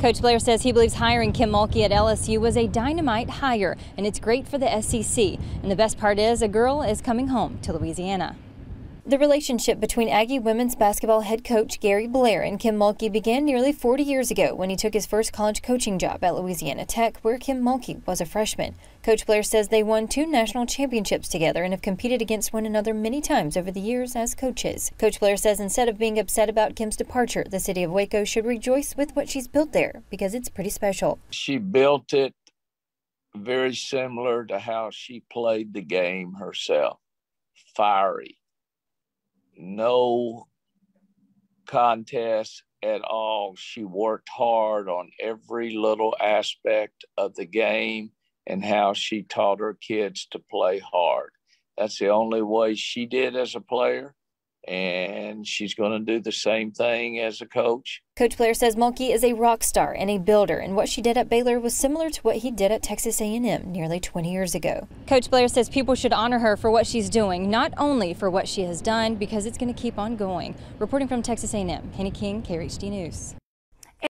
Coach Blair says he believes hiring Kim Mulkey at LSU was a dynamite hire, and it's great for the SEC. And the best part is, a girl is coming home to Louisiana. The relationship between Aggie women's basketball head coach Gary Blair and Kim Mulkey began nearly 40 years ago when he took his first college coaching job at Louisiana Tech, where Kim Mulkey was a freshman. Coach Blair says they won two national championships together and have competed against one another many times over the years as coaches. Coach Blair says instead of being upset about Kim's departure, the city of Waco should rejoice with what she's built there because it's pretty special. She built it very similar to how she played the game herself fiery no contest at all. She worked hard on every little aspect of the game and how she taught her kids to play hard. That's the only way she did as a player and she's going to do the same thing as a coach. Coach Blair says Mulkey is a rock star and a builder, and what she did at Baylor was similar to what he did at Texas A&M nearly 20 years ago. Coach Blair says people should honor her for what she's doing, not only for what she has done, because it's going to keep on going. Reporting from Texas A&M, Henny King, KRHD News.